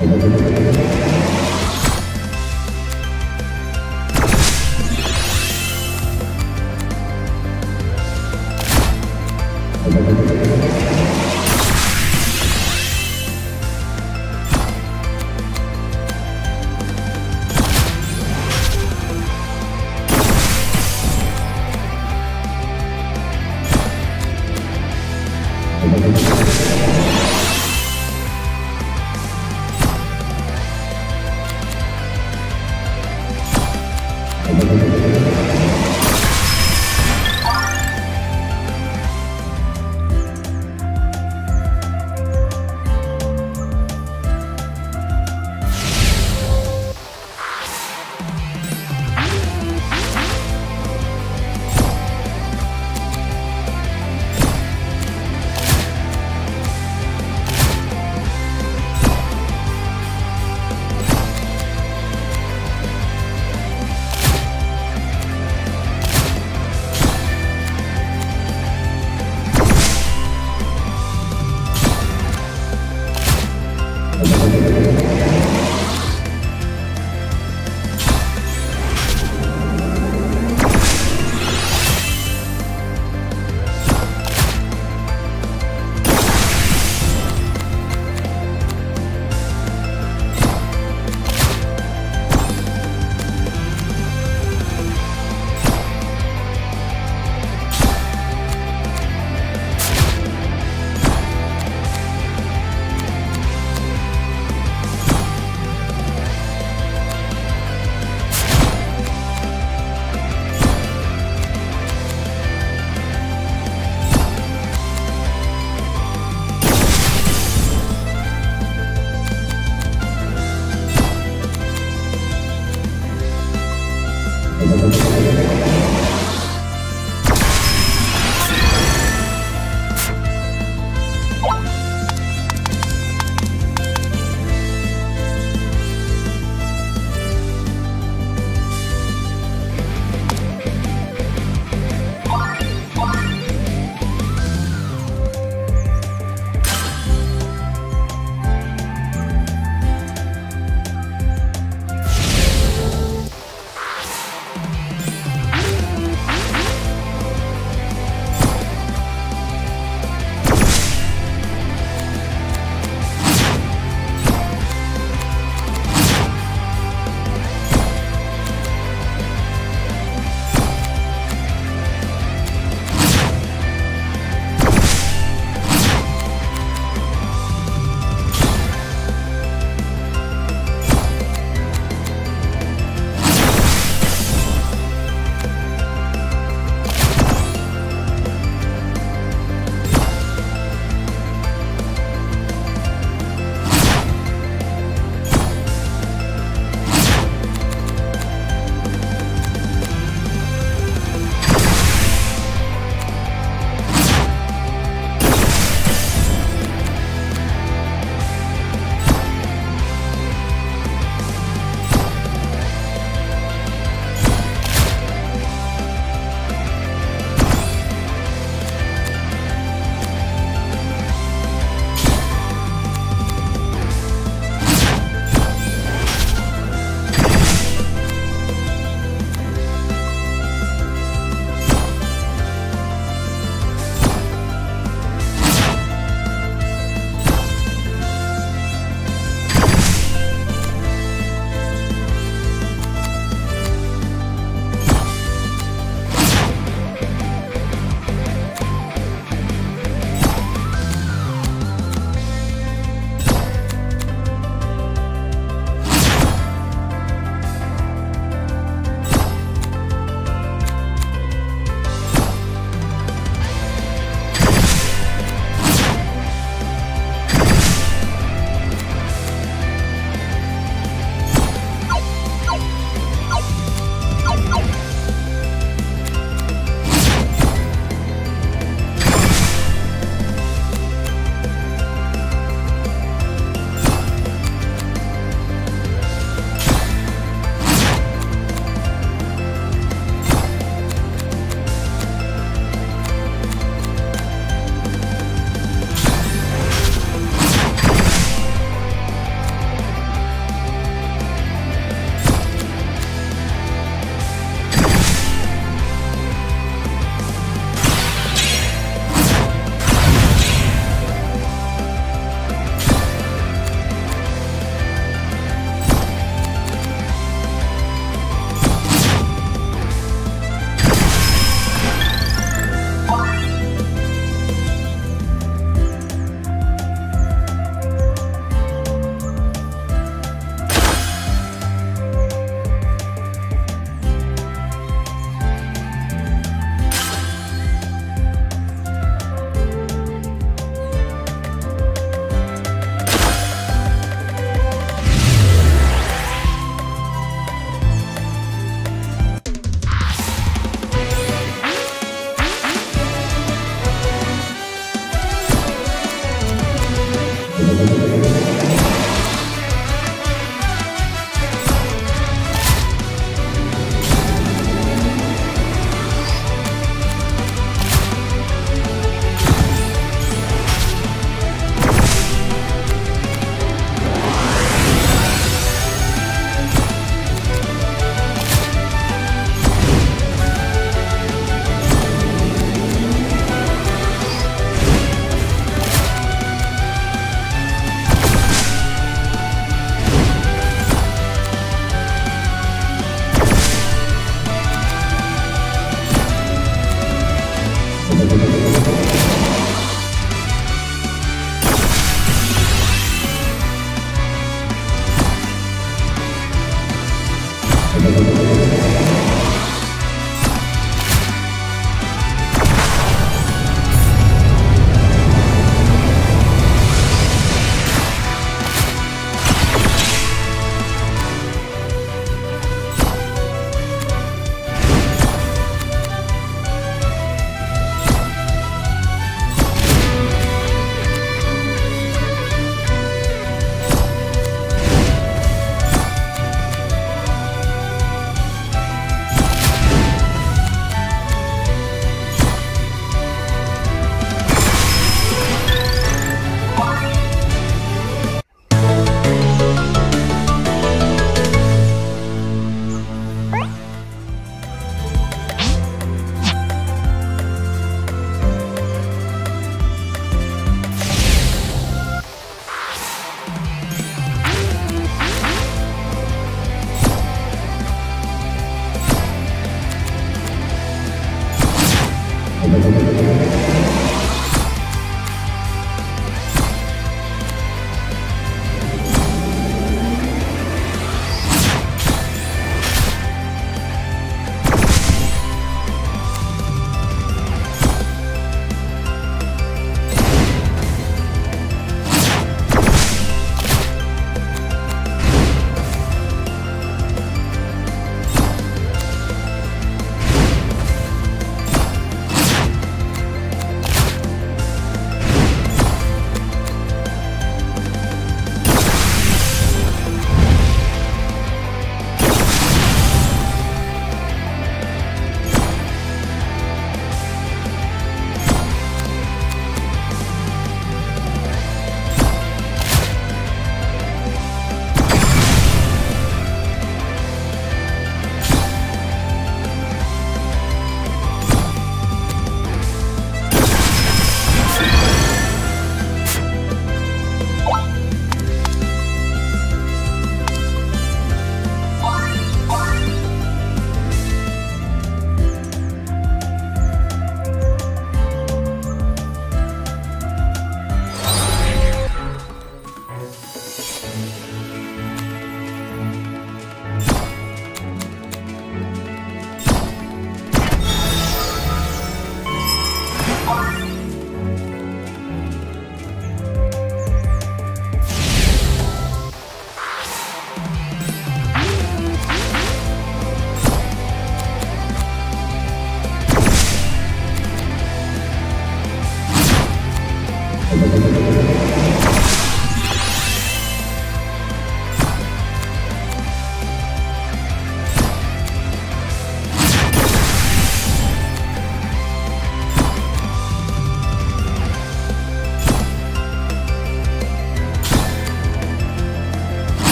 ハハハハ!